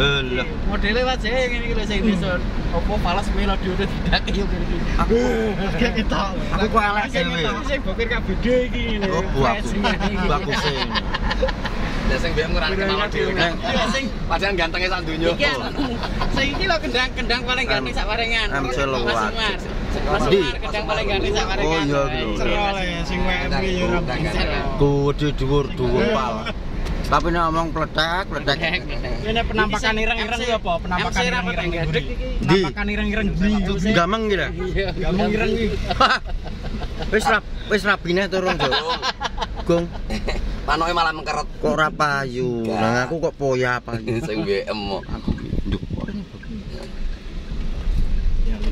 Lah, Modelnya wajah ngene iki lho sing desa. Apa falas melodi udah tidak yo ngene iki. Aku Kayak kita. Aku kok elek Sing dhewe. kita sing bokir KBD iki ngene. oh aku. Bu aku sing. Ya sing BM kurang kenal dhewe. Iya sing Padahal gantengnya sak donya. iki sing iki lho kendang-kendang paling ganteng sak warengan. Selowat. Mas Umar. Mas Di. Kendang paling ganteng sak warengan. Oh, iya, gitu. Cerole sing WM iki yo ora bisa. Gede dhuwur dhuwur pal. Tapi nek ngomong pledek, pledek. Ini penampakan ireng-ireng ya apa? Penampakan ireng-ireng Di. Penampakan ireng-ireng beli. Gameng iki lah. Gampang ireng iki. Wis rap, wis rapine turun, Jok. Gong, Panoke malah mengkeret. kok ora payu. Lah aku kok poya apa Sing BM mo. Aku nduk.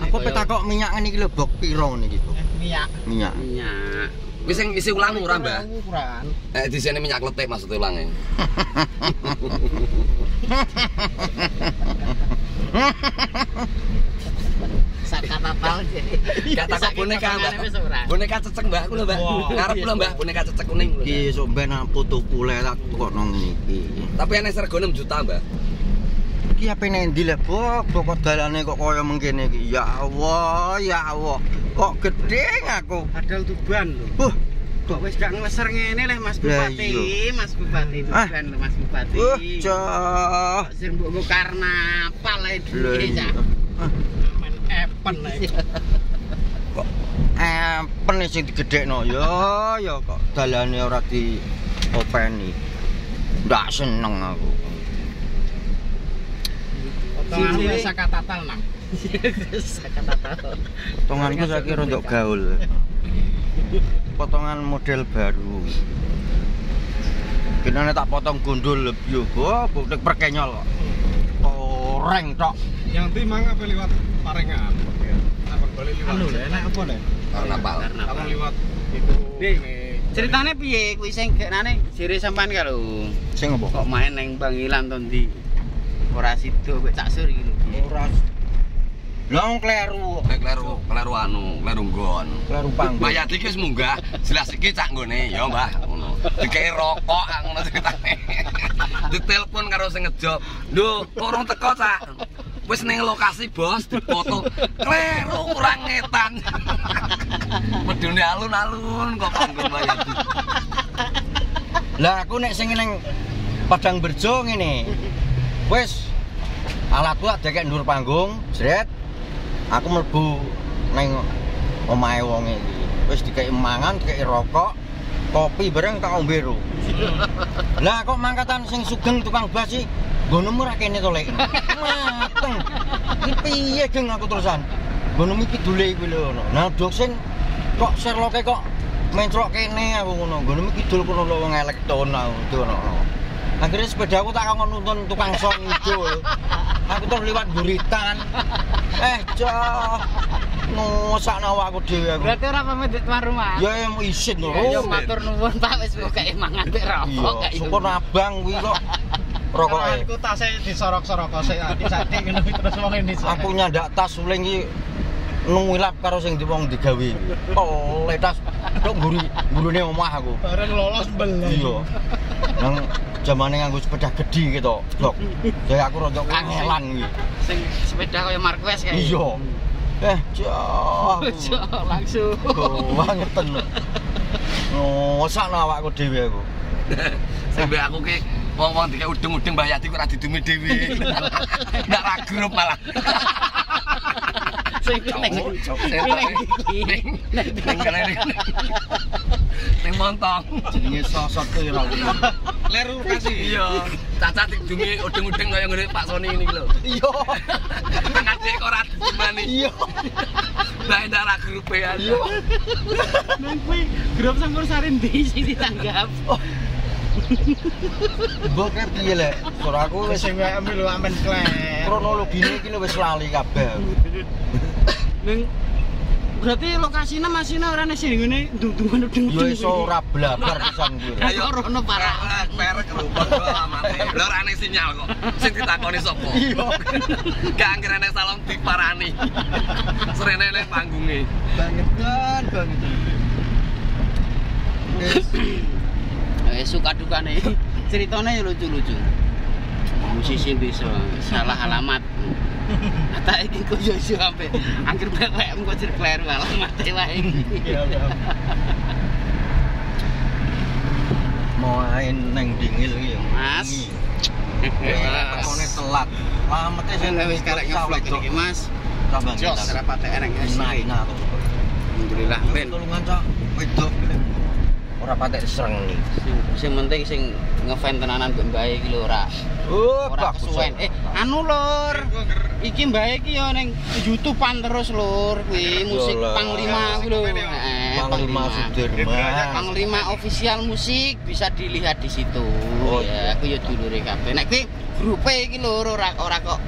Aku petakok minyak ngene iki lho bok piro ngene iki, Bok? Minyak. Minyak. Minyak. Wis sing isi ulang murah, Mbah. Ukuran. Eh di sini minyak kletik maksud ulange. Sak kapal jadi. Gak boneka, Mbah. Boneka cecek, Mbah, aku lho, Mbah. Ngarep lho, Mbah, boneka cecek kuning lho. Iki sok ben foto kule tak tukokno ngene iki. Tapi sergone 6 juta, Mbah. Iki ape nendi lah, Bok? Bok dalane kok kaya mengkene iki. Ya Allah, ya Allah. Kok gede aku. Padahal tuban lho. Huh, Kok wis gak ngleser ngene leh Mas Bupati, iya. Mas Bupati Ah. tuban lho Mas Bupati. uh, cah. Sing mbok karnaval ae Lah, duwe cah. Men epen ae. Kok empen sing digedhekno ya ya kok dalane ora di openi. Ndak seneng aku. Potongan Siji. wis sakatatal nang. Sakatatal. Potonganku saiki rondok gaul. Potongan model baru. Kene tak potong gondol yo, oh, bukti perkenyol kok. Tok. Yang timang apa lewat Parengan? Apa balik lewat? Anu enak apa lho? Karnaval. Apa lewat itu? Di. ini, Ceritane piye kuwi sing geknane jere sampean karo Sing apa? kok main neng Bangilan to ndi? Ora sido mek cak sur iki. Ora. Lah wong kleru. Nek kleru, kleru anu, kleru nggon. Kleru Mbak panggung. Yati wis munggah, jelas iki cak nggone, ya Mbah, ngono. Dikei rokok ah, ngono ceritane. Ditelepon karo sing ngejob. Lho, urung teko, Cak. Wis ning lokasi, Bos, dipoto. Kleru kurang ngetan. Medune alun-alun kok panggung Mbak Yati. Lah aku nek sing ning Padang Berjo ngene. Wis alatku tak dekek ndur panggung, jret. Aku mlebu ning omahe wong iki. Wis dikei mangan, dikei rokok, kopi bareng tak ombe ro. Lah kok mangkatan sing sugeng tukang bas iki nggonmu ra kene to lek. Mateng. Iki piye geng aku terusan. Nggonmu iki dule kuwi lho. Nah dosen kok serloke kok mencrok kene aku ngono. Nggonmu kidul kono lho wong elektron aku ngono. Akhirnya sepeda aku tak kongkon nuntun tukang son ngidul. Aku terus liwat buritan. Eh, cah. Ngosak awakku dhewe aku. Berarti ora pamit di rumah. Ya yang isin lho. Ya matur nuwun Pak wis pokoke mangan tek rokok Iya, kayak syukur abang kuwi kok rokoke. Aku tasnya disorok-sorok sik ati-ati ngono kuwi terus wong ini. Aku nyandak tas suling iki nungwilap karo sing di wong digawe. Oh, tas tok mburi mburine omah aku. bareng lolos belah. Iya. Nang zamane nganggo sepeda gedhi gitu, blok. Jadi aku rada kangelan kuwi. Sing sepeda kaya Marquez kayak. Iya. Eh, cah. Ojo, langsung. Bangeten. Ngosak awakku dhewe aku. Sing mbek aku ki wong-wong dikek udeng-udeng Mbak Yati kok ora didumi dhewe. Ndak ra grup malah. Sing ning ning iki. Ning kene ning montong. Jenenge sosok kuwi ora. Leru kasih. Iya, cacat didumi udeng-udeng kaya ngene Pak Soni ini lho. Iya. Kadek kok ora didumani. Iya. Lah ndak ra grup ya. Nang kuwi grup sampur sari ndi sing ditanggap. Mbok kae piye lek? Ora aku wis Sing lho amen klek. kronologine iki wis lali kabeh. Ning berarti lokasinya masih ora nek sing ngene ndung-dungan udeng Ya iso ora blabar pisan kuwi. Ayo Rono parah. Perek kok amate. Lha ora ana sinyal kok. Sing ditakoni sapa? Iya. Gak anggere salon diparani. Serene le panggunge. Bangetan, bangetan. Wis Eh suka dukane ceritanya ya lucu-lucu. musisi bisa salah alamat Kata iki kok yo ampe akhir BWM kok jadi kleru alamat wae. Mau main neng dingil iki. ya. Mas. Tekone telat. Lamete sing wis karek ngevlog iki Mas. Tambah Jos ora patek eneng. Nah, nah. Alhamdulillah ben. Tulungan cok. Wedok. Ora patek srengi. Sing sing penting sing ngefan tenanan mbek Mbak iki lho ora Oh, ora kesuwen. Eh, anu lur. Iki Mbak iki yo ning YouTube-an terus lur kuwi musik. Panglima kuwi lho. Heeh, Panglima Sudirman. Panglima official musik bisa dilihat di situ. Oh, ya, aku ya dulure kabeh. Nek kuwi grupe iki lho ora ora kok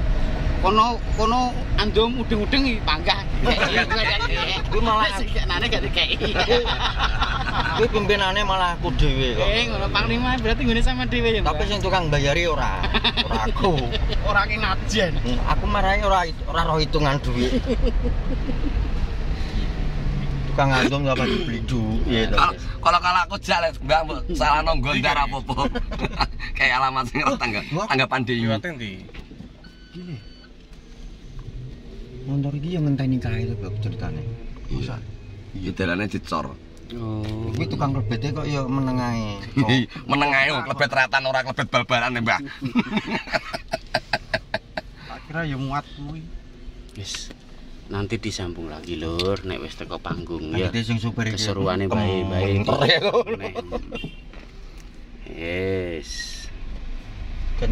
kono kono andom udeng-udeng panggah. Kuwi malah nane gak dikei. kuwi pimpinane malah aku dhewe kok. Eh, ngono Panglima berarti ngene sama dhewe ya. Tapi sing tukang bayari ora, ora aku. ora ki najen. Hmm, Aku marahi ora ora roh hitungan duit. Tukang ngandung gak pasti beli duit ya Kalau kalau aku jalan mbak mbak salah nonggon darah popo. Kayak alamat sing ora tangga tanggapan Dewi. Di. Motor iki yang ngenteni kae to Bab ceritane. Bisa. Iya dalane dicor. Oh. Kuwi tukang klebete kok ya menengae. Meneng ae wong klebet ratan ora klebet bal-balan ya. Tak kira ya muat kuwi. Wis. Nanti disambung lagi lur nek wis teko panggung ya. Nanti sing supir iki. Keseruane bae-bae. Yes. Kan